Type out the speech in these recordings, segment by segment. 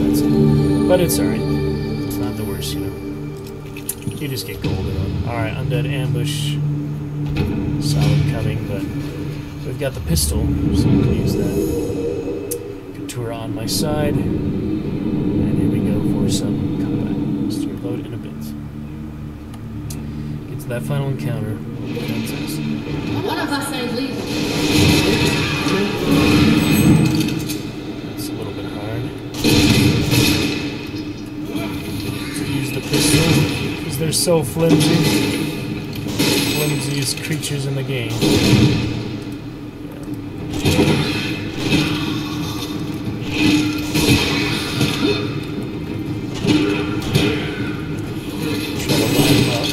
it. But it's alright. It's not the worst, you know. You just get golden. Alright, undead ambush. Solid coming, but we've got the pistol, so we can use that. Katura on my side. And here we go for some combat. Let's reload in a bit. Get to that final encounter. One of us ain't leaving. They're so flimsy. Flimsiest creatures in the game.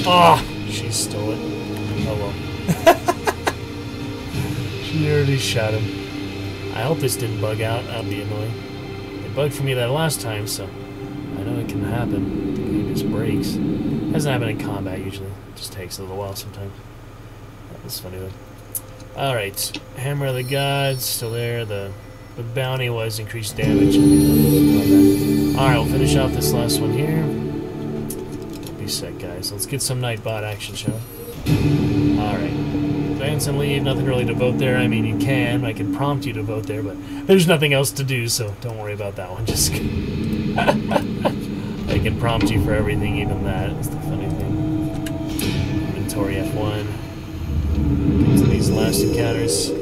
Ah! She stole it. Oh well. she already shot him. I hope this didn't bug out. That'd be annoying. It bugged for me that last time, so I know it can happen. Breaks. Hasn't happened in combat usually. Just takes a little while sometimes. That was funny though. Alright. Hammer of the Gods, still there. The the bounty was increased damage. Alright, we'll finish off this last one here. Be set, guys. Let's get some Nightbot action, shall we? Alright. Advance and leave, nothing really to vote there. I mean, you can. I can prompt you to vote there, but there's nothing else to do, so don't worry about that one. Just. I can prompt you for everything, even that. That's the funny thing. Inventory F1. Get to these last encounters.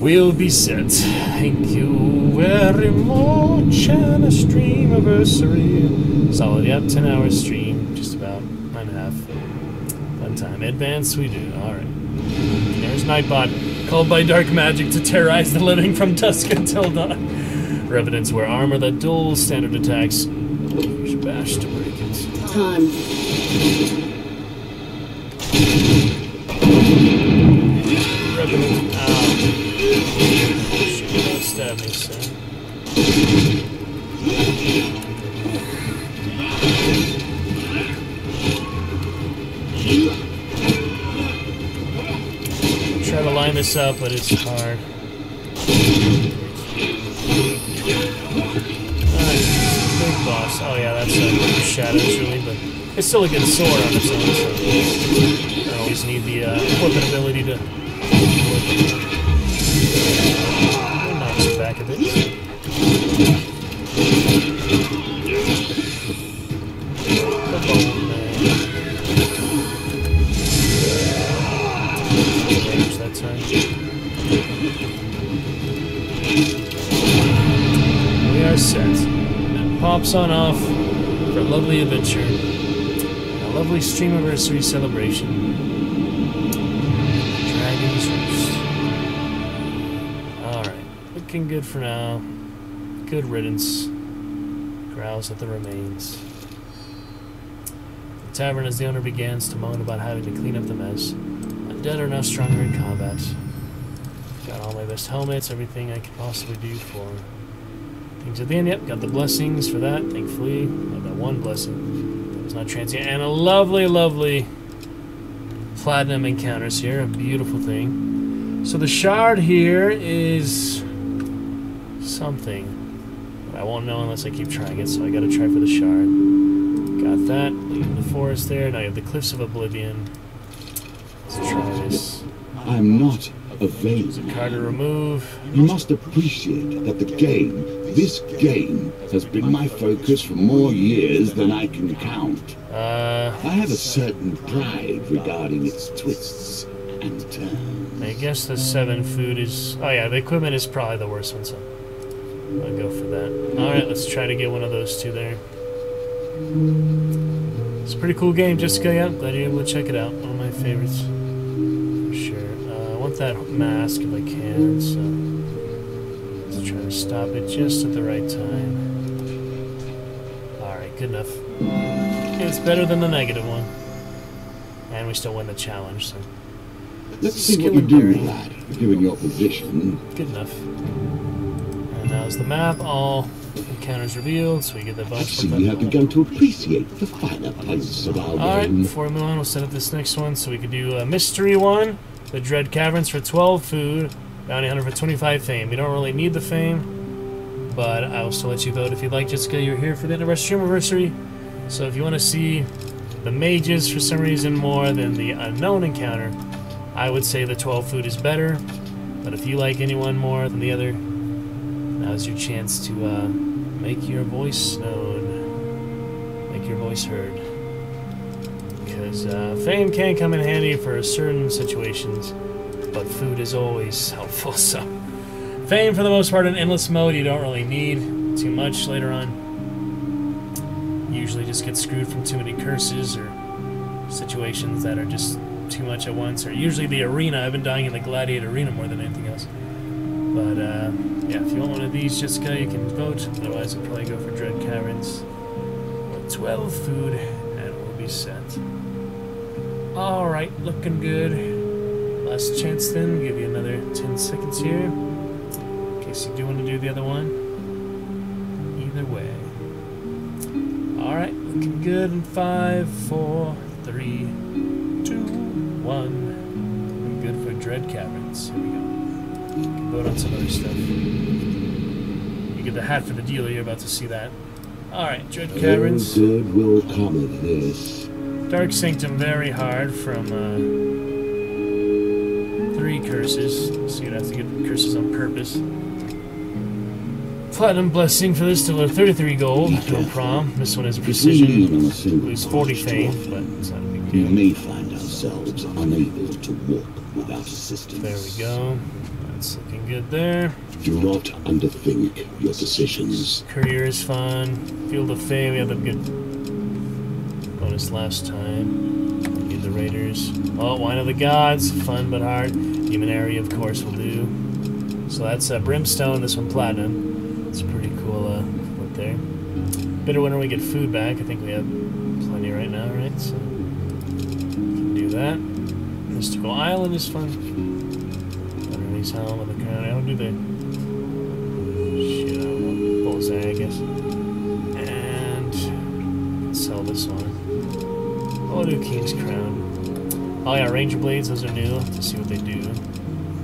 We'll be set. Thank you very much. And a stream anniversary. Solid, yep, 10 hour stream. Just about nine and a half. Fun time. Advance, we do. Alright. There's Nightbot, called by dark magic to terrorize the living from dusk until dawn. Revenants wear armor that duels standard attacks. Use to break it. Time. Revenant, ow. Shit, don't stab me, son. Try to line this up, but it's hard. Uh, shadows really, but it's still a good sword on its own. So I always need the uh, equipment ability to. Knocks it back a bit. That. We are set. And pops on off lovely adventure. A lovely stream anniversary celebration. Dragon's Roost. Alright. Looking good for now. Good riddance. Growls at the remains. The tavern as the owner begins to moan about having to clean up the mess. Undead are now stronger in combat. Got all my best helmets, everything I could possibly do for things at the end. Yep, got the blessings for that, thankfully. Got that one blessing. That was not transient. And a lovely, lovely platinum encounters here. A beautiful thing. So the shard here is something. But I won't know unless I keep trying it, so I gotta try for the shard. Got that. Leaving the forest there. Now you have the Cliffs of Oblivion. Let's try this. I'm not available. Card to remove. You must appreciate that the game, this game, has been my focus for more years than I can count. Uh, I have a certain pride regarding its twists and turns. I guess the seven food is. Oh yeah, the equipment is probably the worst one, so I'll go for that. All right, let's try to get one of those two there. It's a pretty cool game, Jessica. Yeah, glad you're able to check it out. One of my favorites, that mask if I can, so let's try to stop it just at the right time. All right, good enough. It's better than the negative one, and we still win the challenge. So. Let's see what you do with that, given your position. Good enough. And now's the map. All encounters revealed, so we get the I see you have begun to appreciate the finer places of our Alright, before we move on, we'll set up this next one so we could do a mystery one. The Dread Caverns for 12 food, Bounty Hunter for 25 fame. We don't really need the fame. But I will still let you vote if you'd like. Jessica, you're here for the end of our anniversary. So if you want to see the mages for some reason more than the unknown encounter, I would say the 12 food is better. But if you like anyone more than the other, now's your chance to uh, make your voice known, make your voice heard. Because uh, fame can come in handy for certain situations, but food is always helpful. So, fame for the most part in endless mode, you don't really need too much later on. Usually, just get screwed from too many curses or situations that are just too much at once. Or usually the arena. I've been dying in the gladiator arena more than anything else. But uh, yeah, if you want one of these, Jessica, you can vote. Otherwise, I'll probably go for Dread Caverns. 12 food, and set. Alright, looking good. Last chance then, give you another 10 seconds here. In case you do want to do the other one. Either way. Alright, looking good in five, four, three, two, one. Looking good for Dread Caverns. Here we go. Vote on some other stuff. You get the hat for the dealer, you're about to see that. Alright, Dread Caverns. good will come of this. Dark Sanctum very hard from uh, three curses, so you'd have to get curses on purpose. Platinum Blessing for this to 33 gold, no problem. This one is precision, on a single lose 40 fame, but it's not a big we may find ourselves unable to walk without assistance. There we go. That's looking good there. Do not underthink your decisions. Courier is fun. Field of Fame, we had a good bonus last time. Need the Raiders. Oh, Wine of the Gods, fun but hard. Demonary, of course, will do. So that's uh, Brimstone, this one Platinum. It's a pretty cool uh, flip there. Bitter Winter, we get food back. I think we have plenty right now, right? So, can do that. Mystical Island is fun. Helm of the Crown. I don't do the Shit, I guess. And sell this one. I'll do King's Crown. Oh yeah, Ranger Blades, those are new. To see what they do.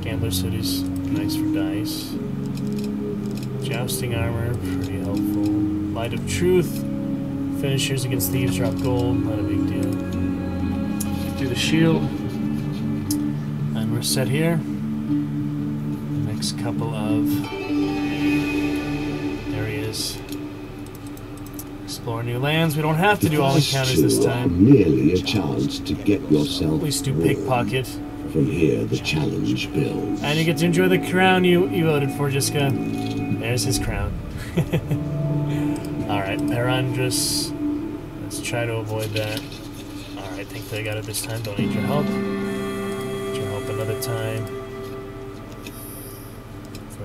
Gambler's Hood is nice for dice. Jousting Armor, pretty helpful. Light of Truth. Finishers against thieves drop gold, not a big deal. Do the shield. And we're set here. Next couple of areas. Explore new lands. We don't have to do all encounters this time. merely a chance to get yourself At least do pickpocket. From here, the challenge builds. And you get to enjoy the crown you, you voted for, Jessica. There's his crown. Alright, Perandrus. Let's try to avoid that. Alright, thankfully I got it this time. Don't need your help. Need your help another time.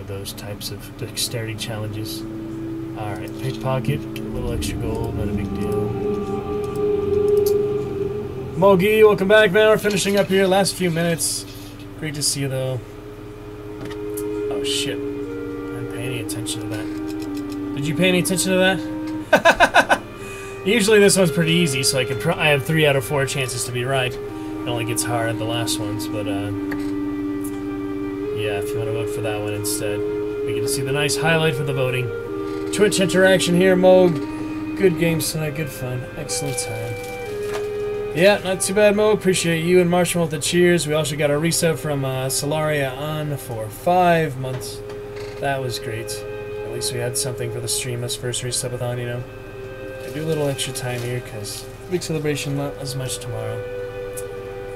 Those types of dexterity challenges. Alright, pickpocket. Get a little extra gold, not a big deal. Mogi, welcome back, man. We're finishing up here. Last few minutes. Great to see you, though. Oh, shit. I didn't pay any attention to that. Did you pay any attention to that? Usually this one's pretty easy, so I can I have three out of four chances to be right. It only gets hard at the last ones, but uh, yeah, if you want to vote for that one instead, we get to see the nice highlight for the voting. Twitch interaction here, Moeg. Good games tonight, good fun, excellent time. Yeah, not too bad, Mo. Appreciate you and Marshall with the cheers. We also got a reset from uh, Solariya on for five months. That was great. At least we had something for the stream as first resubathon, you know. I do a little extra time here because big celebration, not as much tomorrow.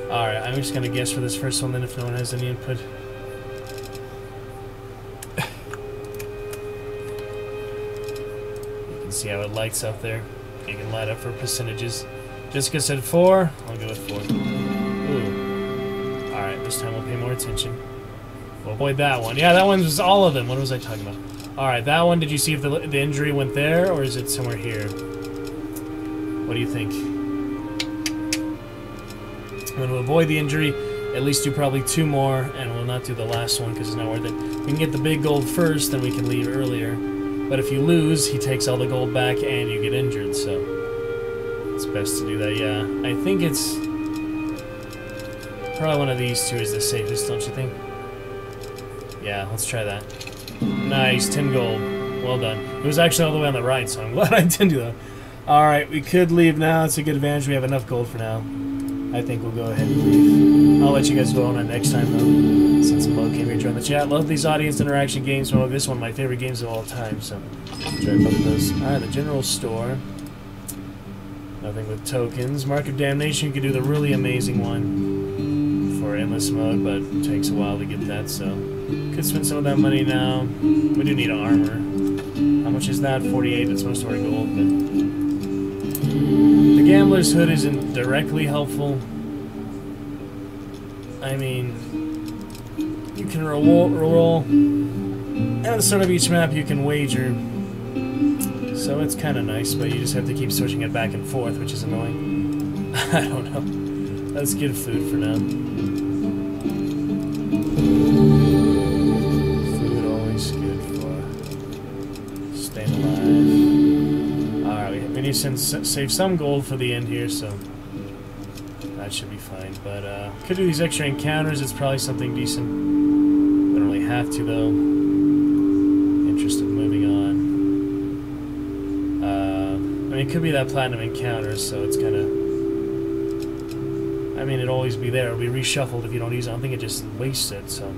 Alright, I'm just gonna guess for this first one then if no one has any input. See how it lights up there. You can light up for percentages. Jessica said four. I'll go with four. Ooh. Alright, this time we'll pay more attention. We'll avoid that one. Yeah, that one was all of them. What was I talking about? Alright, that one, did you see if the, the injury went there, or is it somewhere here? What do you think? I'm going to avoid the injury, at least do probably two more, and we'll not do the last one because it's not worth it. We can get the big gold first, then we can leave earlier. But if you lose, he takes all the gold back and you get injured, so it's best to do that, yeah. I think it's probably one of these two is the safest, don't you think? Yeah, let's try that. Nice, 10 gold. Well done. It was actually all the way on the right, so I'm glad I didn't do that. Alright, we could leave now. It's a good advantage. We have enough gold for now. I think we'll go ahead and leave. I'll let you guys go on it next time, though. Since Mo came here join the chat. Love these audience interaction games. Well, this one my favorite games of all time, so try couple of those. Alright, the general store. Nothing with tokens. Mark of Damnation, you could do the really amazing one for endless mode, but it takes a while to get that, so could spend some of that money now. We do need armor. How much is that? 48. That's most of our gold, but the gambler's hood isn't directly helpful. I mean, you can roll, roll, and at the start of each map you can wager. So it's kind of nice, but you just have to keep switching it back and forth, which is annoying. I don't know. Let's get food for now. Send, save some gold for the end here, so that should be fine. But uh, could do these extra encounters. It's probably something decent. We don't really have to though. Interested in moving on. Uh, I mean, it could be that platinum encounter, so it's kind of. I mean, it'll always be there. It'll be reshuffled if you don't use it. I don't think it just wastes it, so. I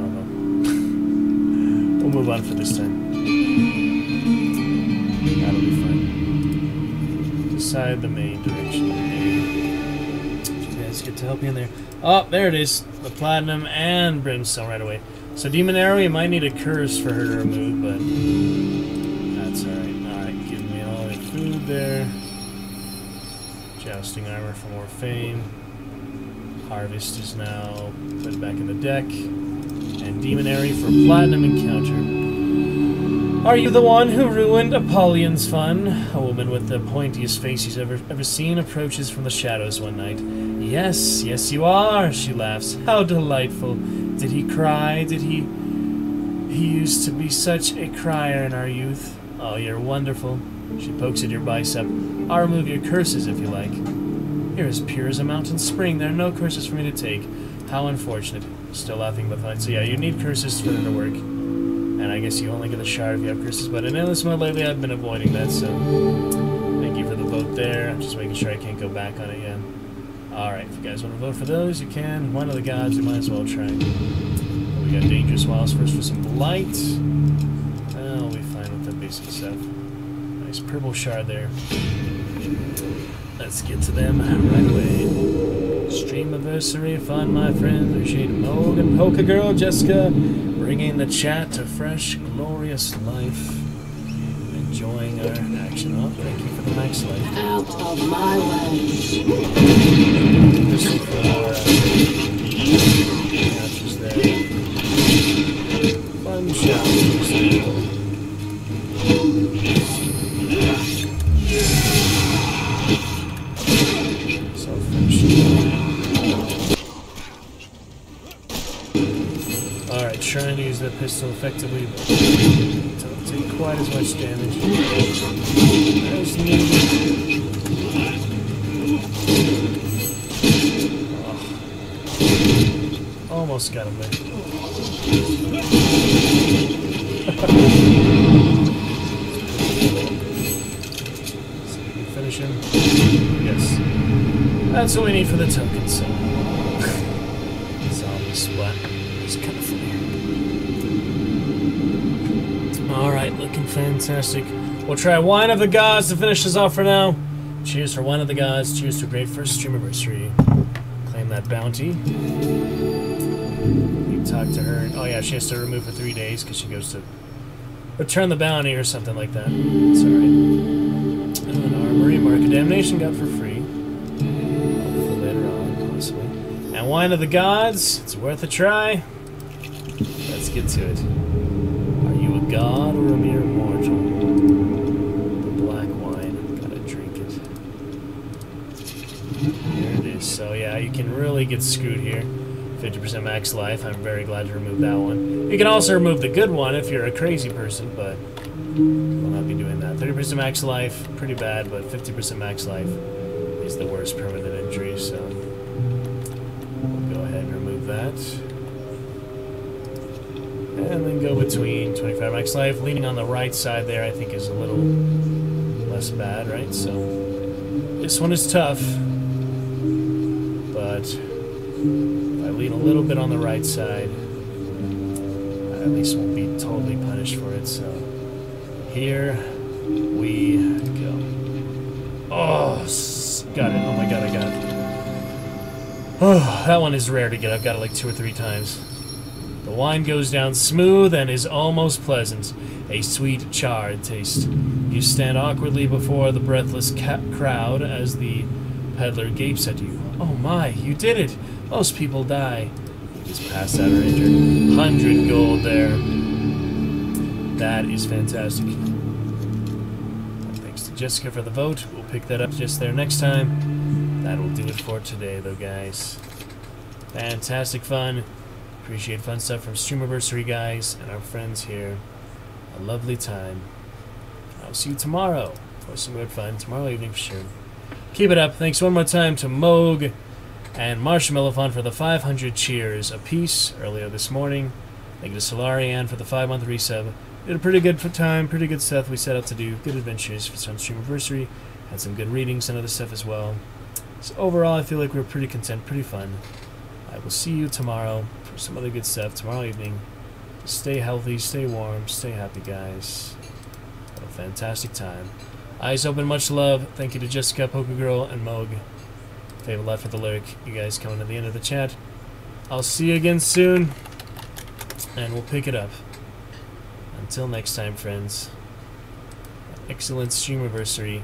don't know. we'll move on for this time. Decide the main direction. You guys get to help me in there. Oh, there it is. The platinum and brimstone right away. So demon arrow, you might need a curse for her to remove, but that's alright. Alright, give me all the food there. Jousting armor for more fame. Harvest is now put back in the deck. And demonary for platinum encounter. Are you the one who ruined Apollyon's fun? A woman with the pointiest face he's ever ever seen approaches from the shadows one night. Yes, yes you are, she laughs. How delightful. Did he cry? Did he... He used to be such a crier in our youth. Oh, you're wonderful. She pokes at your bicep. I'll remove your curses if you like. You're as pure as a mountain spring. There are no curses for me to take. How unfortunate. Still laughing but fine. So yeah, you need curses for them to work. And I guess you only get a shard if you have curses, but in endless mode lately I've been avoiding that, so thank you for the vote there. I'm just making sure I can't go back on it yet. Alright, if you guys want to vote for those, you can. One of the gods, you might as well try. We got Dangerous Wilds first for some blight. I'll be fine with the basic stuff. Nice purple shard there. Let's get to them right away. Stream anniversary fun, my friend. Appreciate Morgan, Polka Girl, Jessica, bringing the chat to fresh, glorious life. Enjoying our action. Oh, thank you for the max life. Out of my way. Finish him. Yes. That's all we need for the token, so. Zombie sweat. It's kind of funny. Alright, looking fantastic. We'll try Wine of the Gods to finish this off for now. Cheers for Wine of the Gods. Cheers to a great first stream anniversary. Claim that bounty. Talk to her. Oh yeah, she has to remove for three days because she goes to return the bounty or something like that. Alright. And an armory, Mark of Damnation got for free. For later on, possibly. And Wine of the Gods, it's worth a try. Let's get to it. Are you a god or a mere mortal? The black wine, gotta drink it. Here it is. So yeah, you can really get screwed here. 50% max life. I'm very glad to remove that one. You can also remove the good one if you're a crazy person, but we'll not be doing that. 30% max life, pretty bad, but 50% max life is the worst permanent injury, so we'll go ahead and remove that. And then go between 25 max life. Leaning on the right side there, I think, is a little less bad, right? So this one is tough, but I lean a little bit on the right side, I at least won't be totally punished for it. So here we go. Oh, got it. Oh my god, I got it. Oh, that one is rare to get. I've got it like two or three times. The wine goes down smooth and is almost pleasant, a sweet charred taste. You stand awkwardly before the breathless crowd as the peddler gapes at you. Oh my, you did it! Most people die. Just passed out or injured. Hundred gold there. That is fantastic. Thanks to Jessica for the vote. We'll pick that up just there next time. That will do it for today, though, guys. Fantastic fun. Appreciate fun stuff from Streamiversary guys and our friends here. A lovely time. I'll see you tomorrow for some good fun. Tomorrow evening for sure. Keep it up. Thanks one more time to Moeg and Marshmallow Fun for the 500 cheers apiece earlier this morning. Thank you to Solarian for the five month resub. Did a pretty good time, pretty good stuff we set out to do. Good adventures for some Streamiversary. Had some good readings and other stuff as well. So overall, I feel like we are pretty content, pretty fun. I will see you tomorrow for some other good stuff tomorrow evening. Stay healthy, stay warm, stay happy, guys. Have a fantastic time. Eyes open, much love. Thank you to Jessica, Poker Girl, and Moeg. Favorite lot for the lyric. You guys coming to the end of the chat. I'll see you again soon, and we'll pick it up. Until next time, friends. Excellent stream anniversary.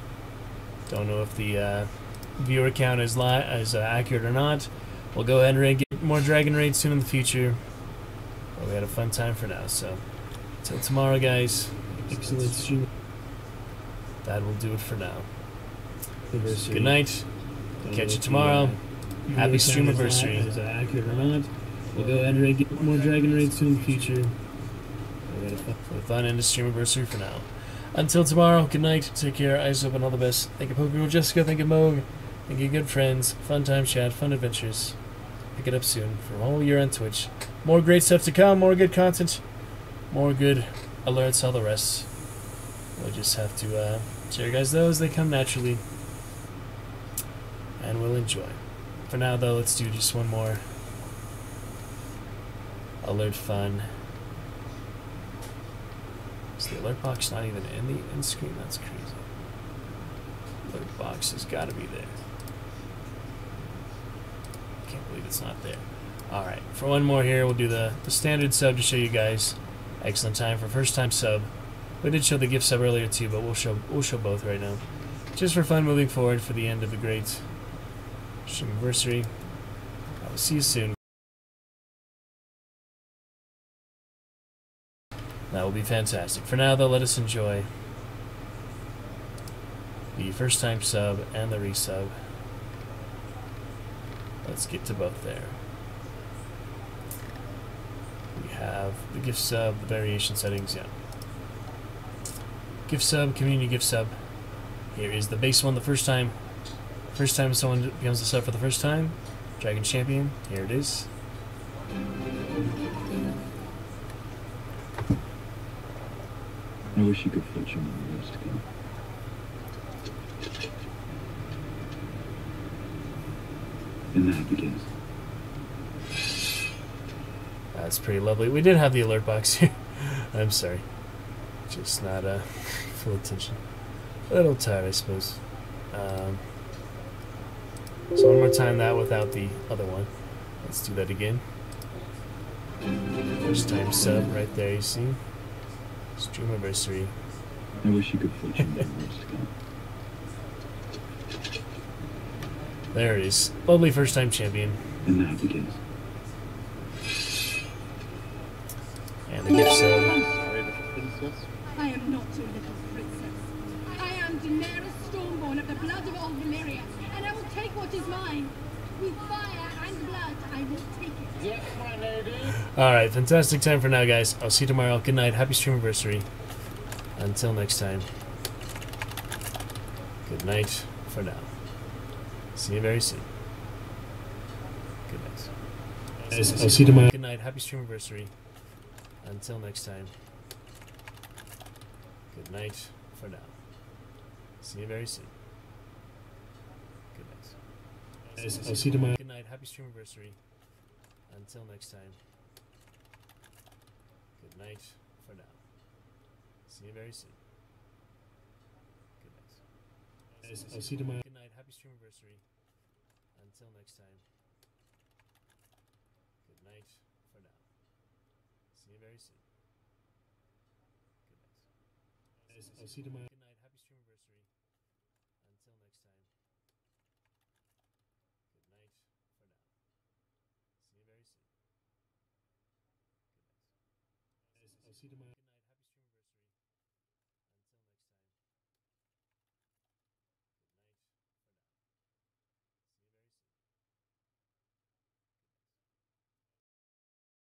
Don't know if the uh, viewer count is li- is uh, accurate or not. We'll go ahead and get more Dragon Raid soon in the future. But we had a fun time for now, so until tomorrow, guys. Excellent stream. That will do it for now. Good night. Catch you tomorrow. Happy stream anniversary. Is that accurate or not? We'll go ahead and raid, get more Dragon Raid soon in the future. We had a fun, of stream anniversary for now. Until tomorrow, good night. Take care. Eyes open. All the best. Thank you, Pokemon Jessica. Thank you, Moeg. Thank you, good friends. Fun time chat. Fun adventures. Pick it up soon for a whole year on Twitch. More great stuff to come. More good content. More good alerts. All the rest. We'll just have to uh, share you guys those. They come naturally. And we'll enjoy. For now, though, let's do just one more alert fun. Is the alert box not even in the end screen? That's crazy. Alert box has got to be there. Can't believe it's not there. Alright, for one more here, we'll do the, the standard sub to show you guys. Excellent time for first time sub. We did show the gift sub earlier too, but we'll show we'll show both right now. Just for fun moving forward for the end of the great anniversary. I will see you soon. That will be fantastic. For now, though, let us enjoy the first time sub and the resub. Let's get to both there. We have the gift sub, the variation settings, yeah. Gift sub, community gift sub. Here is the base one, the first time. First time someone becomes a sub for the first time. Dragon Champion, here it is. I wish you could float your memories together. And that begins. That's pretty lovely. We did have the alert box here. I'm sorry. Just not uh, full attention. A little tired, I suppose. Um, so one more time that without the other one. Let's do that again. First time sub right there, you see? Stream anniversary. I wish you could float your memories together. There it is. Lovely first time champion. And that begins. And the gift sub. I am not your little princess. I am Daenerys Stormborn of the blood of all Valyria, and I will take what is mine. With fire and blood, I will take it. Alright, fantastic time for now, guys. I'll see you tomorrow. Good night. Happy stream anniversary. Until next time. Good night for now. See you very soon. Good night. Guys, I'll see you tomorrow. Good night. Happy stream anniversary. Until next time. Good night for now. See you very soon. Good night. I'll see you tomorrow. Good night. Happy stream anniversary. Until next time. Good night for now. See you very soon. Good night. I'll see you tomorrow. Good night. Happy stream anniversary. Until next time. Good night for now. See you very soon. Good night. I'll see you tomorrow. Good night. Happy stream anniversary. Until next time. Good night for now. See you very